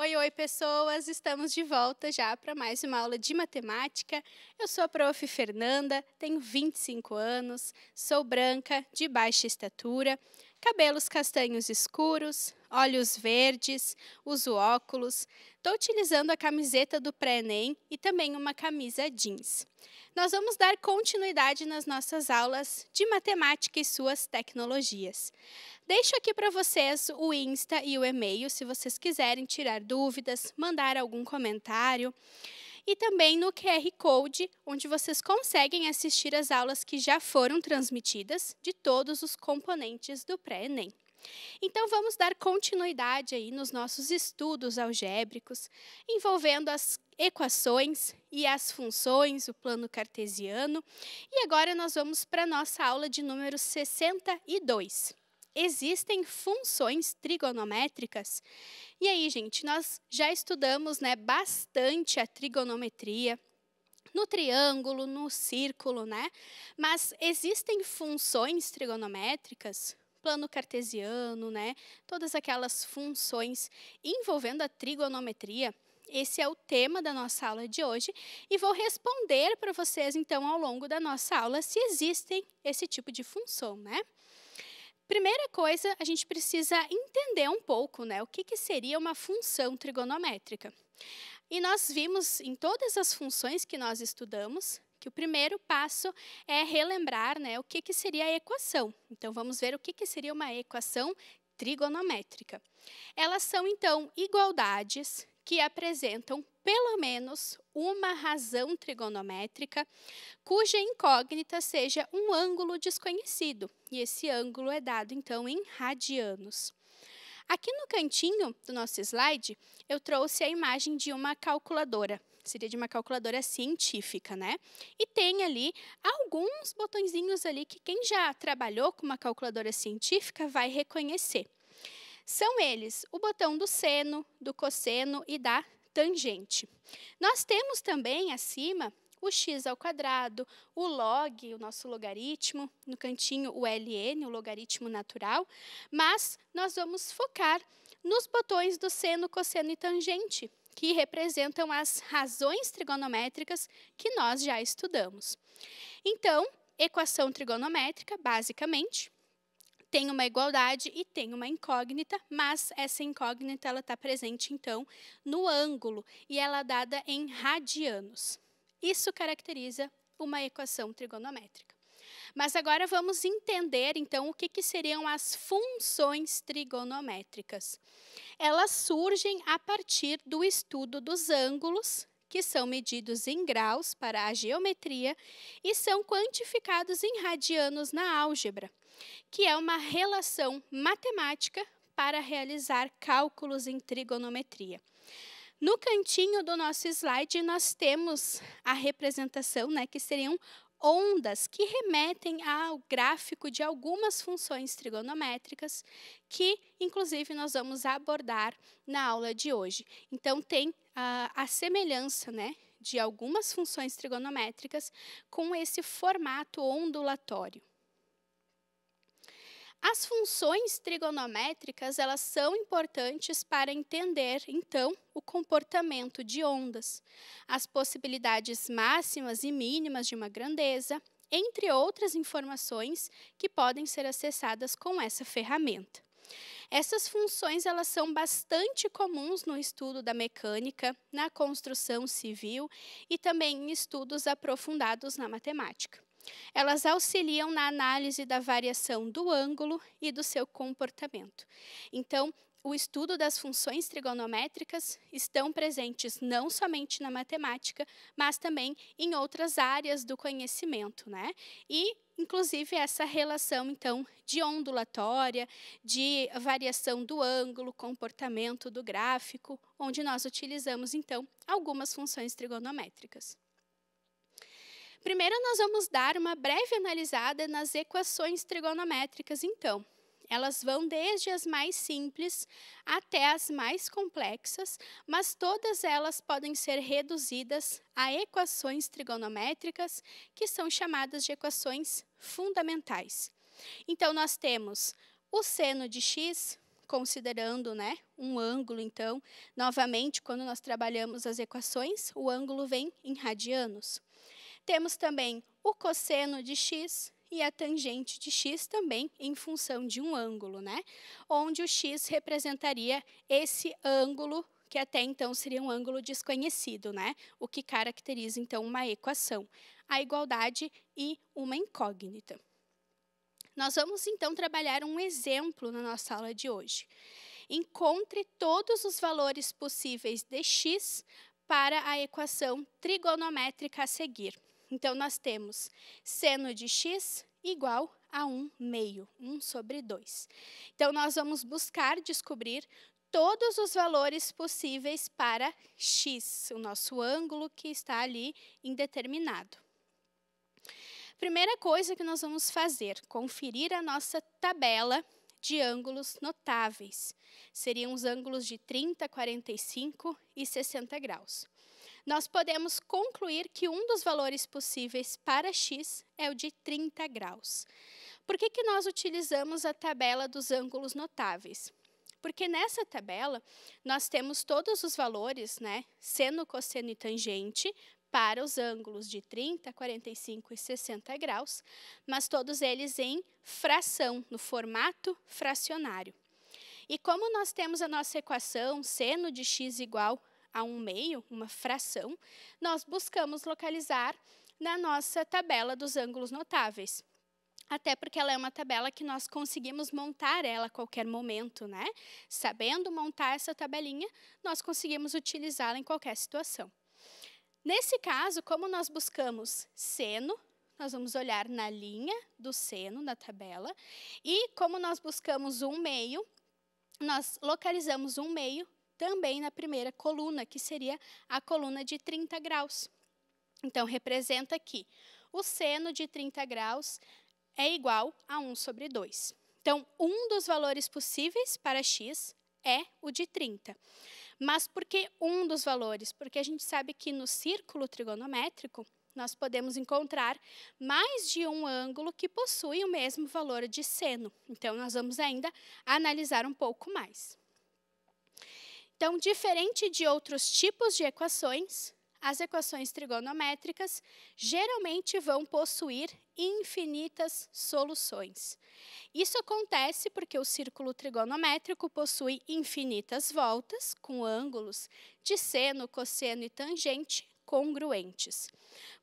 Oi, oi, pessoas! Estamos de volta já para mais uma aula de matemática. Eu sou a prof. Fernanda, tenho 25 anos, sou branca, de baixa estatura, cabelos castanhos escuros, olhos verdes, uso óculos. Estou utilizando a camiseta do pré-ENEM e também uma camisa jeans. Nós vamos dar continuidade nas nossas aulas de matemática e suas tecnologias. Deixo aqui para vocês o Insta e o e-mail, se vocês quiserem tirar dúvidas, mandar algum comentário. E também no QR Code, onde vocês conseguem assistir as aulas que já foram transmitidas de todos os componentes do pré-ENEM. Então, vamos dar continuidade aí nos nossos estudos algébricos, envolvendo as equações e as funções, o plano cartesiano. E agora nós vamos para a nossa aula de número 62 existem funções trigonométricas. E aí, gente, nós já estudamos né, bastante a trigonometria, no triângulo, no círculo, né? Mas existem funções trigonométricas, plano cartesiano, né? Todas aquelas funções envolvendo a trigonometria. Esse é o tema da nossa aula de hoje e vou responder para vocês então ao longo da nossa aula se existem esse tipo de função, né? Primeira coisa, a gente precisa entender um pouco né, o que, que seria uma função trigonométrica. E nós vimos em todas as funções que nós estudamos que o primeiro passo é relembrar né, o que, que seria a equação. Então, vamos ver o que, que seria uma equação trigonométrica. Elas são, então, igualdades que apresentam pelo menos uma razão trigonométrica cuja incógnita seja um ângulo desconhecido, e esse ângulo é dado então em radianos. Aqui no cantinho do nosso slide, eu trouxe a imagem de uma calculadora. Seria de uma calculadora científica, né? E tem ali alguns botõezinhos ali que quem já trabalhou com uma calculadora científica vai reconhecer. São eles o botão do seno, do cosseno e da tangente. Nós temos também acima o x ao quadrado, o log, o nosso logaritmo, no cantinho o ln, o logaritmo natural, mas nós vamos focar nos botões do seno, cosseno e tangente, que representam as razões trigonométricas que nós já estudamos. Então, equação trigonométrica, basicamente, tem uma igualdade e tem uma incógnita, mas essa incógnita ela está presente então no ângulo e ela é dada em radianos. Isso caracteriza uma equação trigonométrica. Mas agora vamos entender então o que, que seriam as funções trigonométricas. Elas surgem a partir do estudo dos ângulos que são medidos em graus para a geometria e são quantificados em radianos na álgebra que é uma relação matemática para realizar cálculos em trigonometria. No cantinho do nosso slide, nós temos a representação, né, que seriam ondas que remetem ao gráfico de algumas funções trigonométricas, que, inclusive, nós vamos abordar na aula de hoje. Então, tem a, semelhança né, de algumas funções trigonométricas com esse formato ondulatório. As funções trigonométricas, elas são importantes para entender, então, o comportamento de ondas, as possibilidades máximas e mínimas de uma grandeza, entre outras informações que podem ser acessadas com essa ferramenta. Essas funções elas são bastante comuns no estudo da mecânica, na construção civil e também em estudos aprofundados na matemática. Elas auxiliam na análise da variação do ângulo e do seu comportamento. Então, o estudo das funções trigonométricas estão presentes não somente na matemática, mas também em outras áreas do conhecimento, né? E inclusive essa relação então de ondulatória, de variação do ângulo, comportamento do gráfico, onde nós utilizamos então algumas funções trigonométricas. Primeiro, nós vamos dar uma breve analisada nas equações trigonométricas, então. Elas vão desde as mais simples até as mais complexas, mas todas elas podem ser reduzidas a equações trigonométricas, que são chamadas de equações fundamentais. Então, nós temos o seno de x, considerando né, um ângulo, então, novamente, quando nós trabalhamos as equações, o ângulo vem em radianos. Temos também o cosseno de x e a tangente de x também em função de um ângulo, né? Onde o x representaria esse ângulo que até então seria um ângulo desconhecido, né? O que caracteriza então uma equação, a igualdade e uma incógnita. Nós vamos então trabalhar um exemplo na nossa aula de hoje. Encontre todos os valores possíveis de x para a equação trigonométrica a seguir. Então, nós temos seno de x igual a 1 meio, 1 sobre 2. Então, nós vamos buscar descobrir todos os valores possíveis para x, o nosso ângulo que está ali indeterminado. Primeira coisa que nós vamos fazer, conferir a nossa tabela de ângulos notáveis. Seriam os ângulos de 30, 45 e 60 graus nós podemos concluir que um dos valores possíveis para x é o de 30 graus. Por que, que nós utilizamos a tabela dos ângulos notáveis? Porque nessa tabela nós temos todos os valores, né, seno, cosseno e tangente, para os ângulos de 30, 45 e 60 graus, mas todos eles em fração, no formato fracionário. E como nós temos a nossa equação seno de x igual a um meio, uma fração, nós buscamos localizar na nossa tabela dos ângulos notáveis. Até porque ela é uma tabela que nós conseguimos montar ela a qualquer momento, né? Sabendo montar essa tabelinha, nós conseguimos utilizá-la em qualquer situação. Nesse caso, como nós buscamos seno, nós vamos olhar na linha do seno da tabela, e como nós buscamos um meio, nós localizamos um meio também na primeira coluna, que seria a coluna de 30 graus. Então, representa aqui o seno de 30 graus é igual a 1 sobre 2. Então, um dos valores possíveis para x é o de 30. Mas por que um dos valores? Porque a gente sabe que no círculo trigonométrico, nós podemos encontrar mais de um ângulo que possui o mesmo valor de seno. Então, nós vamos ainda analisar um pouco mais. Então, diferente de outros tipos de equações, as equações trigonométricas geralmente vão possuir infinitas soluções. Isso acontece porque o círculo trigonométrico possui infinitas voltas com ângulos de seno, cosseno e tangente congruentes.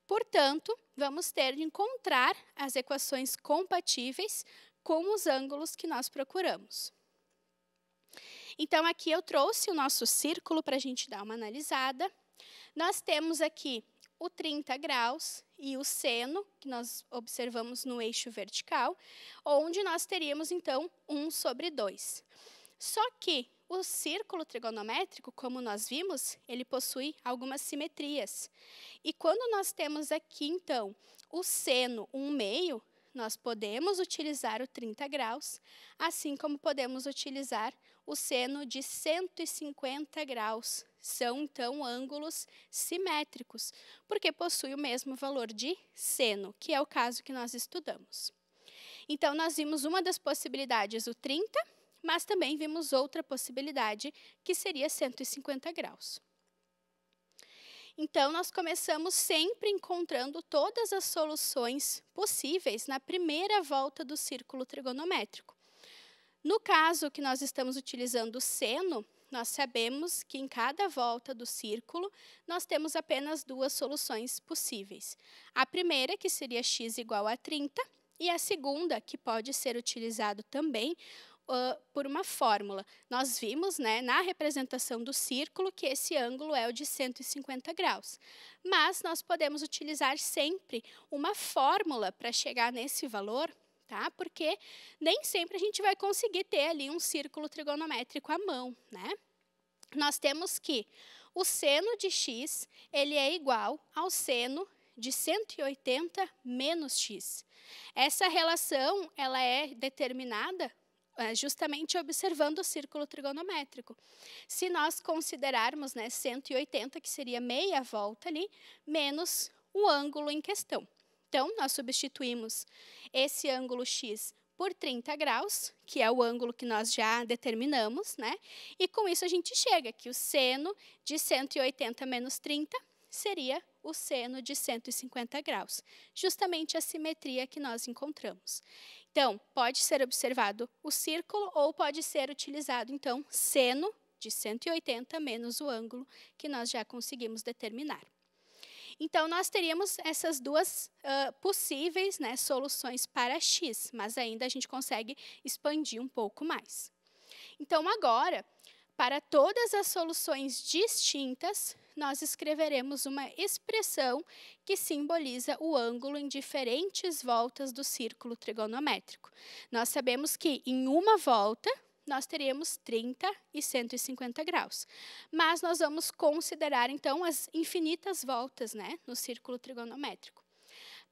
Portanto, vamos ter de encontrar as equações compatíveis com os ângulos que nós procuramos. Então, aqui eu trouxe o nosso círculo para a gente dar uma analisada. Nós temos aqui o 30 graus e o seno, que nós observamos no eixo vertical, onde nós teríamos, então, 1 sobre 2. Só que o círculo trigonométrico, como nós vimos, ele possui algumas simetrias. E quando nós temos aqui, então, o seno 1 meio, nós podemos utilizar o 30 graus, assim como podemos utilizar o seno de 150 graus. São, então, ângulos simétricos, porque possui o mesmo valor de seno, que é o caso que nós estudamos. Então, nós vimos uma das possibilidades, o 30, mas também vimos outra possibilidade, que seria 150 graus. Então, nós começamos sempre encontrando todas as soluções possíveis na primeira volta do círculo trigonométrico. No caso que nós estamos utilizando o seno, nós sabemos que em cada volta do círculo nós temos apenas duas soluções possíveis. A primeira, que seria x igual a 30, e a segunda, que pode ser utilizado também uh, por uma fórmula. Nós vimos né, na representação do círculo que esse ângulo é o de 150 graus. Mas nós podemos utilizar sempre uma fórmula para chegar nesse valor tá? Porque nem sempre a gente vai conseguir ter ali um círculo trigonométrico à mão, né? Nós temos que o seno de x, ele é igual ao seno de 180 menos x. Essa relação, ela é determinada é, justamente observando o círculo trigonométrico. Se nós considerarmos né, 180, que seria meia volta ali, menos o ângulo em questão. Então, nós substituímos esse ângulo x por 30 graus, que é o ângulo que nós já determinamos, né? E com isso a gente chega que o seno de 180 menos 30 seria o seno de 150 graus, justamente a simetria que nós encontramos. Então, pode ser observado o círculo ou pode ser utilizado, então, seno de 180 menos o ângulo que nós já conseguimos determinar. Então, nós teríamos essas duas uh, possíveis né, soluções para x, mas ainda a gente consegue expandir um pouco mais. Então, agora, para todas as soluções distintas, nós escreveremos uma expressão que simboliza o ângulo em diferentes voltas do círculo trigonométrico. Nós sabemos que em uma volta, nós teríamos 30 e 150 graus. Mas nós vamos considerar, então, as infinitas voltas né, no círculo trigonométrico.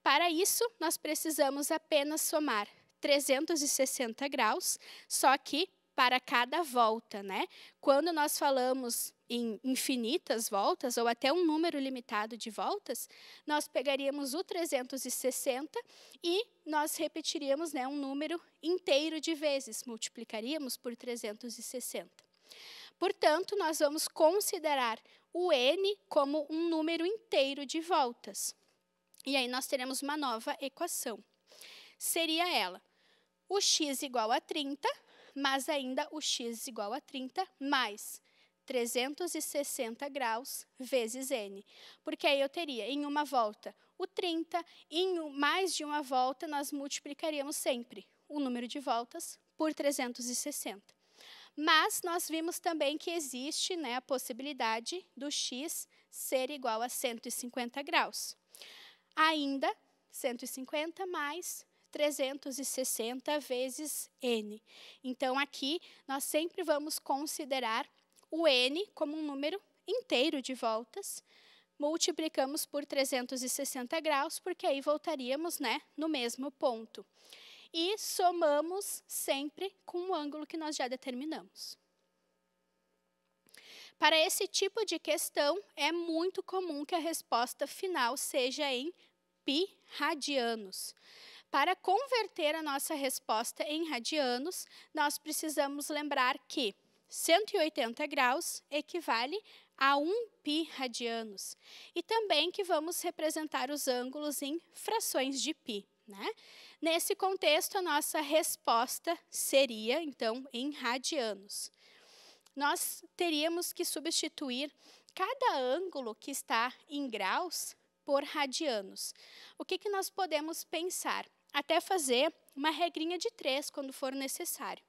Para isso, nós precisamos apenas somar 360 graus, só que para cada volta, né? Quando nós falamos em infinitas voltas, ou até um número limitado de voltas, nós pegaríamos o 360 e nós repetiríamos né, um número inteiro de vezes, multiplicaríamos por 360. Portanto, nós vamos considerar o n como um número inteiro de voltas. E aí nós teremos uma nova equação. Seria ela, o x igual a 30, mas ainda o x igual a 30 mais 360 graus vezes n. Porque aí eu teria em uma volta o 30, em mais de uma volta nós multiplicaríamos sempre o número de voltas por 360. Mas nós vimos também que existe né, a possibilidade do x ser igual a 150 graus. Ainda 150 mais 360 vezes n. Então, aqui nós sempre vamos considerar o n como um número inteiro de voltas, multiplicamos por 360 graus, porque aí voltaríamos né, no mesmo ponto. E somamos sempre com o ângulo que nós já determinamos. Para esse tipo de questão, é muito comum que a resposta final seja em pi radianos. Para converter a nossa resposta em radianos, nós precisamos lembrar que 180 graus equivale a 1 pi radianos. E também que vamos representar os ângulos em frações de pi. Né? Nesse contexto, a nossa resposta seria, então, em radianos. Nós teríamos que substituir cada ângulo que está em graus por radianos. O que, que nós podemos pensar? Até fazer uma regrinha de três quando for necessário.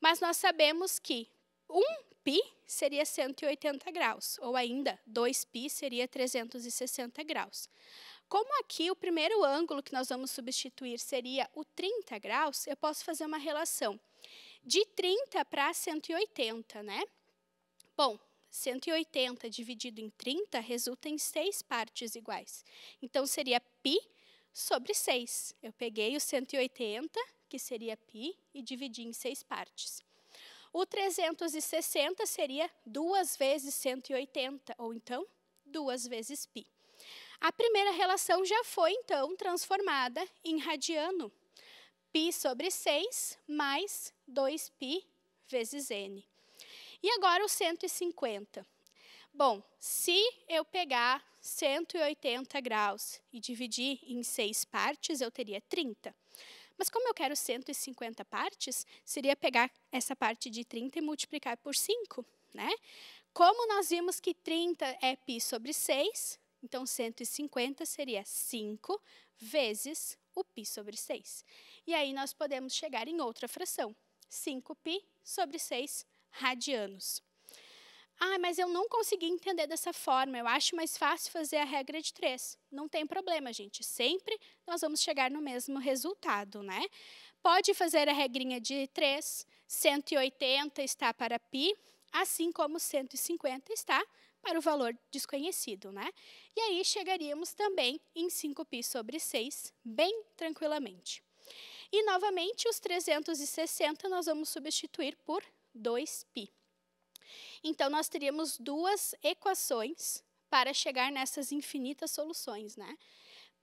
Mas nós sabemos que 1 π seria 180 graus, ou ainda 2π seria 360 graus. Como aqui o primeiro ângulo que nós vamos substituir seria o 30 graus, eu posso fazer uma relação de 30 para 180, né? Bom, 180 dividido em 30 resulta em 6 partes iguais. Então, seria π sobre 6. Eu peguei o 180, que seria π, e dividi em 6 partes. O 360 seria 2 vezes 180, ou então 2 vezes π. A primeira relação já foi, então, transformada em radiano. π sobre 6 mais 2π vezes n. E agora o 150. Bom, se eu pegar 180 graus e dividir em 6 partes, eu teria 30. Mas como eu quero 150 partes, seria pegar essa parte de 30 e multiplicar por 5, né? Como nós vimos que 30 é π sobre 6, então 150 seria 5 vezes o π sobre 6. E aí nós podemos chegar em outra fração, 5π sobre 6 radianos. Ah, mas eu não consegui entender dessa forma. Eu acho mais fácil fazer a regra de três. Não tem problema, gente. Sempre nós vamos chegar no mesmo resultado, né? Pode fazer a regrinha de três. 180 está para pi, assim como 150 está para o valor desconhecido, né? E aí chegaríamos também em 5π sobre 6, bem tranquilamente. E novamente os 360 nós vamos substituir por 2π. Então, nós teríamos duas equações para chegar nessas infinitas soluções, né?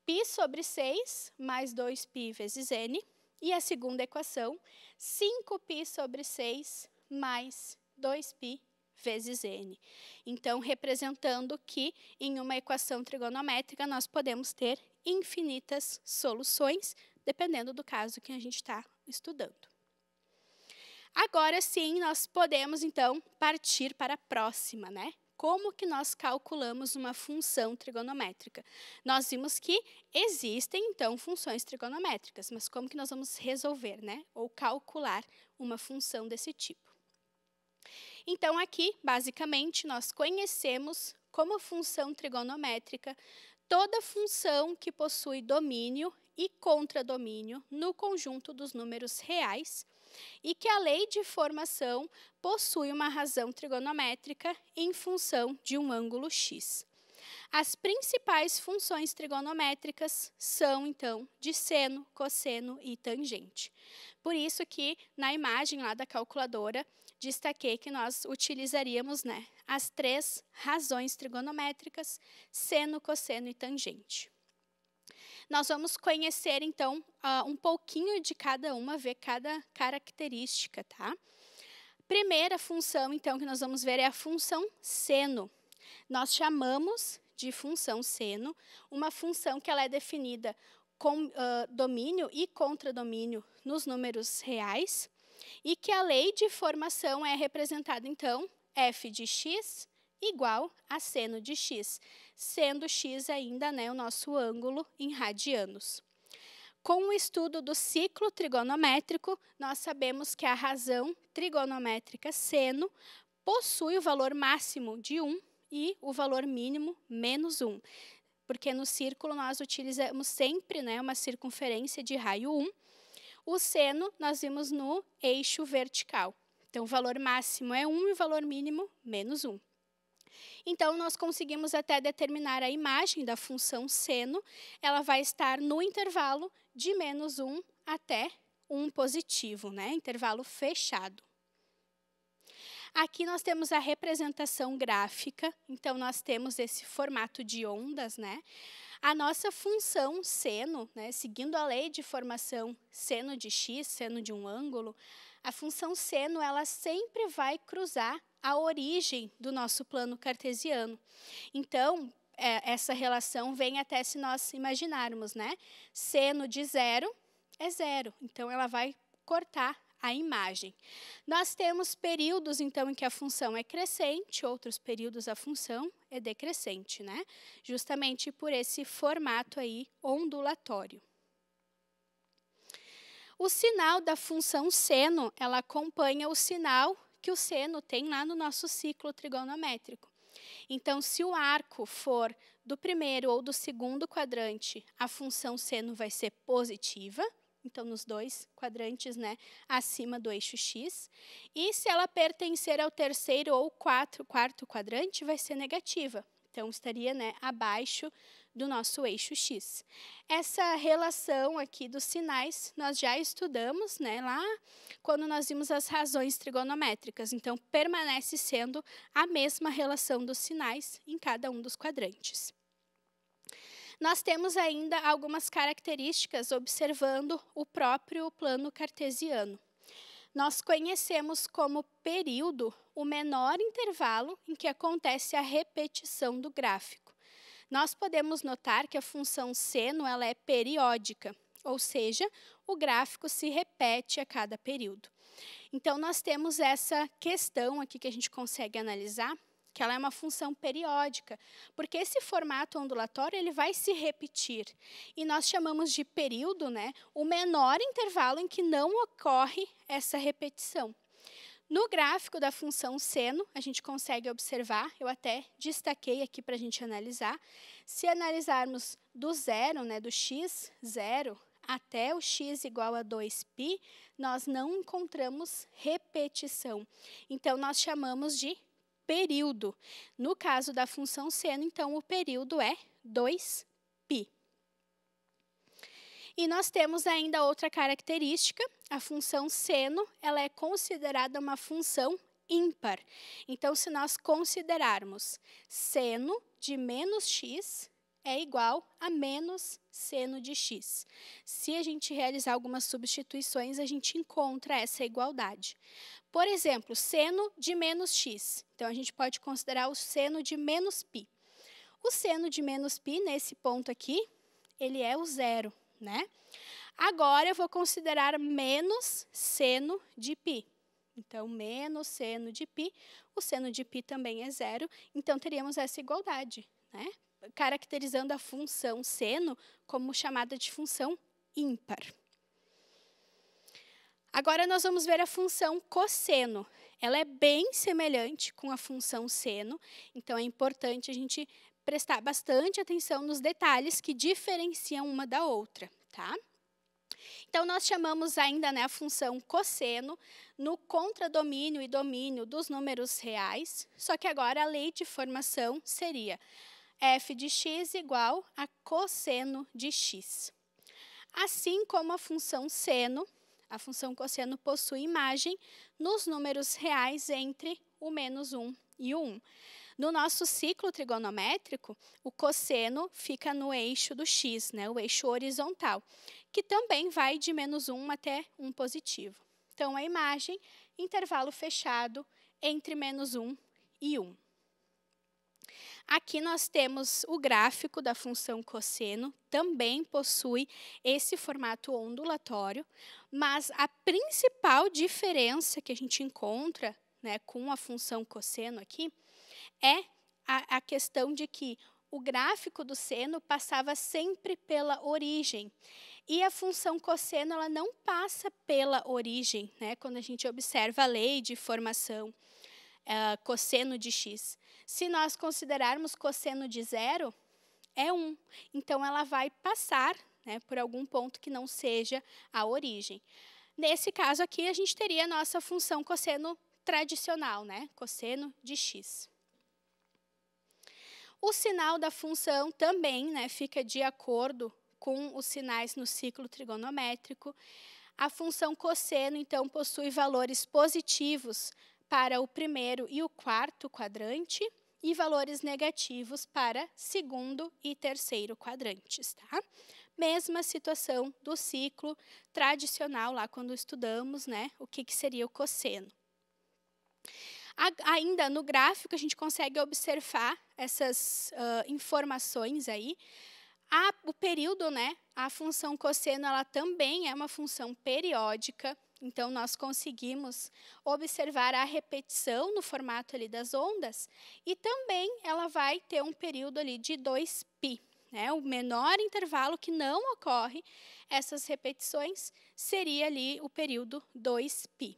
π sobre 6 mais 2π vezes n, E a segunda equação, 5π sobre 6 mais 2π vezes n. Então, representando que em uma equação trigonométrica nós podemos ter infinitas soluções, dependendo do caso que a gente está estudando. Agora sim, nós podemos então partir para a próxima, né? Como que nós calculamos uma função trigonométrica? Nós vimos que existem então funções trigonométricas, mas como que nós vamos resolver, né? Ou calcular uma função desse tipo? Então aqui, basicamente, nós conhecemos como função trigonométrica toda função que possui domínio e contradomínio no conjunto dos números reais e que a lei de formação possui uma razão trigonométrica em função de um ângulo x. As principais funções trigonométricas são, então, de seno, cosseno e tangente. Por isso que, na imagem lá da calculadora, destaquei que nós utilizaríamos né, as três razões trigonométricas, seno, cosseno e tangente. Nós vamos conhecer, então, uh, um pouquinho de cada uma, ver cada característica, tá? Primeira função, então, que nós vamos ver é a função seno. Nós chamamos de função seno uma função que ela é definida com uh, domínio e contradomínio nos números reais, e que a lei de formação é representada, então, f de x igual a seno de x, sendo x ainda né, o nosso ângulo em radianos. Com o estudo do ciclo trigonométrico, nós sabemos que a razão trigonométrica seno possui o valor máximo de 1 e o valor mínimo menos 1. Porque no círculo nós utilizamos sempre né, uma circunferência de raio 1, o seno nós vimos no eixo vertical. Então, o valor máximo é 1 e o valor mínimo menos 1. Então, nós conseguimos até determinar a imagem da função seno. Ela vai estar no intervalo de menos 1 até 1 positivo, né? intervalo fechado. Aqui nós temos a representação gráfica, então nós temos esse formato de ondas, né? A nossa função seno, né, seguindo a lei de formação seno de x, seno de um ângulo, a função seno ela sempre vai cruzar a origem do nosso plano cartesiano. Então, é, essa relação vem até se nós imaginarmos, né? Seno de zero é zero, então ela vai cortar a imagem. Nós temos períodos, então, em que a função é crescente, outros períodos a função é decrescente, né? Justamente por esse formato aí ondulatório. O sinal da função seno, ela acompanha o sinal que o seno tem lá no nosso ciclo trigonométrico. Então, se o arco for do primeiro ou do segundo quadrante, a função seno vai ser positiva, então nos dois quadrantes, né, acima do eixo x. E se ela pertencer ao terceiro ou quatro, quarto quadrante, vai ser negativa. Então estaria, né, abaixo do nosso eixo x. Essa relação aqui dos sinais nós já estudamos, né, lá quando nós vimos as razões trigonométricas. Então permanece sendo a mesma relação dos sinais em cada um dos quadrantes. Nós temos ainda algumas características observando o próprio plano cartesiano. Nós conhecemos como período o menor intervalo em que acontece a repetição do gráfico. Nós podemos notar que a função seno ela é periódica, ou seja, o gráfico se repete a cada período. Então, nós temos essa questão aqui que a gente consegue analisar, que ela é uma função periódica, porque esse formato ondulatório ele vai se repetir. E nós chamamos de período né, o menor intervalo em que não ocorre essa repetição. No gráfico da função seno, a gente consegue observar, eu até destaquei aqui para a gente analisar, se analisarmos do zero, né, do x zero até o x igual a 2π, nós não encontramos repetição. Então, nós chamamos de período. No caso da função seno, então, o período é 2π. E nós temos ainda outra característica, a função seno, ela é considerada uma função ímpar. Então, se nós considerarmos seno de menos x é igual a menos seno de x. Se a gente realizar algumas substituições, a gente encontra essa igualdade. Por exemplo, seno de menos x. Então, a gente pode considerar o seno de menos π. O seno de menos π, nesse ponto aqui, ele é o zero, né? Agora, eu vou considerar menos seno de π. Então, menos seno de π, o seno de π também é zero, então teríamos essa igualdade, né? caracterizando a função seno como chamada de função ímpar. Agora nós vamos ver a função cosseno. Ela é bem semelhante com a função seno, então é importante a gente prestar bastante atenção nos detalhes que diferenciam uma da outra, tá? Então, nós chamamos ainda né, a função cosseno no contradomínio e domínio dos números reais, só que agora a lei de formação seria f de x igual a cosseno de x. Assim como a função seno, a função cosseno possui imagem nos números reais entre o menos 1 e o 1. No nosso ciclo trigonométrico, o cosseno fica no eixo do x, né, o eixo horizontal, que também vai de menos 1 até 1 positivo. Então, a imagem, intervalo fechado entre menos 1 e 1. Aqui nós temos o gráfico da função cosseno, também possui esse formato ondulatório, mas a principal diferença que a gente encontra né, com a função cosseno aqui é a, a questão de que o gráfico do seno passava sempre pela origem. E a função cosseno ela não passa pela origem, né, quando a gente observa a lei de formação uh, cosseno de x. Se nós considerarmos cosseno de zero, é 1. Então, ela vai passar né, por algum ponto que não seja a origem. Nesse caso aqui, a gente teria a nossa função cosseno tradicional, né, cosseno de x. O sinal da função também né, fica de acordo com os sinais no ciclo trigonométrico. A função cosseno, então, possui valores positivos para o primeiro e o quarto quadrante e valores negativos para segundo e terceiro quadrantes, tá? Mesma situação do ciclo tradicional lá quando estudamos, né, o que, que seria o cosseno. Ainda no gráfico a gente consegue observar essas uh, informações aí. A, o período, né, a função cosseno, ela também é uma função periódica, então, nós conseguimos observar a repetição no formato ali das ondas e também ela vai ter um período ali de 2π. Né? O menor intervalo que não ocorre essas repetições seria ali o período 2π.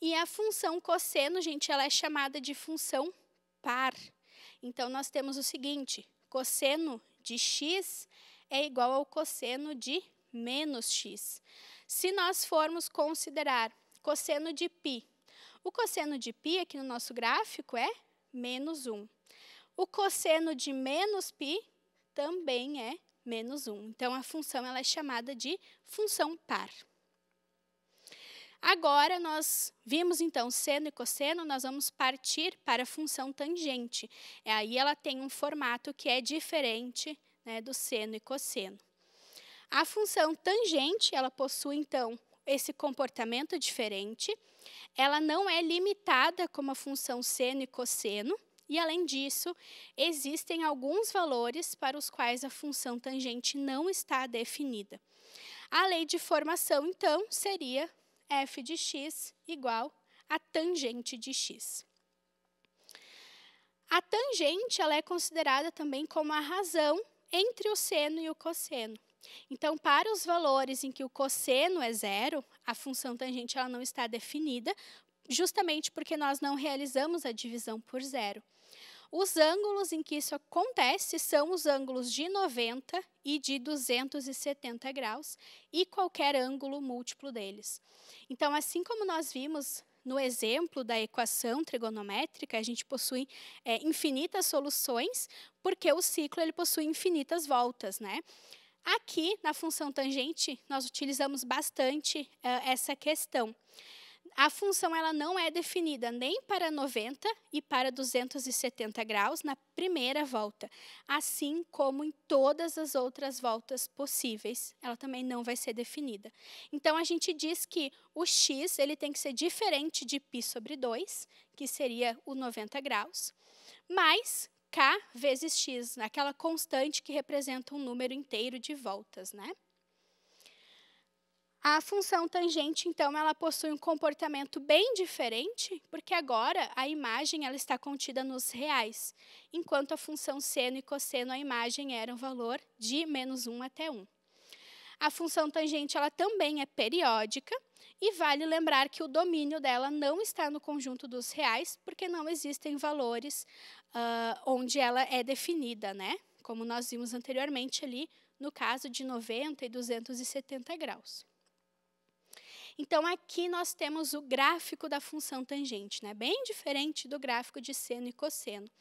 E a função cosseno, gente, ela é chamada de função par. Então, nós temos o seguinte, cosseno de x é igual ao cosseno de menos x. Se nós formos considerar cosseno de π, o cosseno de π aqui no nosso gráfico é menos 1. O cosseno de menos π também é menos 1. Então, a função ela é chamada de função par. Agora, nós vimos, então, seno e cosseno, nós vamos partir para a função tangente. E aí ela tem um formato que é diferente né, do seno e cosseno. A função tangente, ela possui, então, esse comportamento diferente. Ela não é limitada como a função seno e cosseno. E, além disso, existem alguns valores para os quais a função tangente não está definida. A lei de formação, então, seria f de x igual a tangente de x. A tangente ela é considerada também como a razão entre o seno e o cosseno. Então, para os valores em que o cosseno é zero, a função tangente ela não está definida, justamente porque nós não realizamos a divisão por zero. Os ângulos em que isso acontece são os ângulos de 90 e de 270 graus e qualquer ângulo múltiplo deles. Então, assim como nós vimos no exemplo da equação trigonométrica, a gente possui é, infinitas soluções, porque o ciclo ele possui infinitas voltas, né? Aqui, na função tangente, nós utilizamos bastante uh, essa questão. A função ela não é definida nem para 90 e para 270 graus na primeira volta, assim como em todas as outras voltas possíveis, ela também não vai ser definida. Então a gente diz que o x ele tem que ser diferente de π sobre 2, que seria o 90 graus, mais k vezes x, aquela constante que representa um número inteiro de voltas, né? A função tangente, então, ela possui um comportamento bem diferente, porque agora a imagem ela está contida nos reais, enquanto a função seno e cosseno, a imagem era um valor de menos 1 até 1. A função tangente ela também é periódica, e vale lembrar que o domínio dela não está no conjunto dos reais, porque não existem valores uh, onde ela é definida, né? como nós vimos anteriormente ali, no caso de 90 e 270 graus. Então, aqui nós temos o gráfico da função tangente, né? bem diferente do gráfico de seno e cosseno.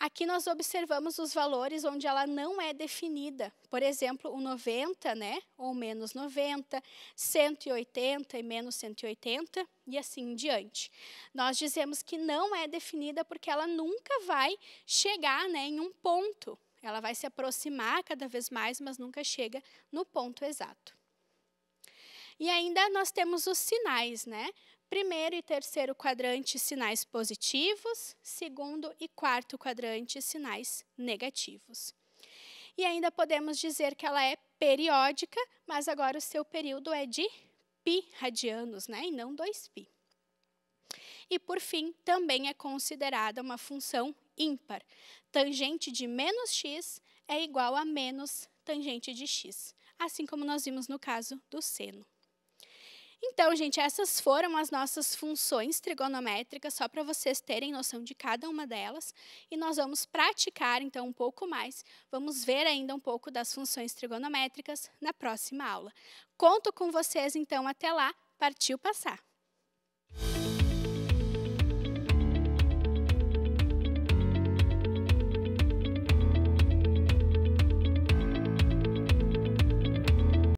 Aqui nós observamos os valores onde ela não é definida. Por exemplo, o 90, né, ou menos 90, 180 e menos 180 e assim em diante. Nós dizemos que não é definida porque ela nunca vai chegar né, em um ponto. Ela vai se aproximar cada vez mais, mas nunca chega no ponto exato. E ainda nós temos os sinais, né? Primeiro e terceiro quadrante, sinais positivos. Segundo e quarto quadrante, sinais negativos. E ainda podemos dizer que ela é periódica, mas agora o seu período é de pi radianos, né? E não 2π. E, por fim, também é considerada uma função ímpar. Tangente de menos x é igual a menos tangente de x, assim como nós vimos no caso do seno. Então, gente, essas foram as nossas funções trigonométricas, só para vocês terem noção de cada uma delas. E nós vamos praticar, então, um pouco mais. Vamos ver ainda um pouco das funções trigonométricas na próxima aula. Conto com vocês, então, até lá. Partiu passar!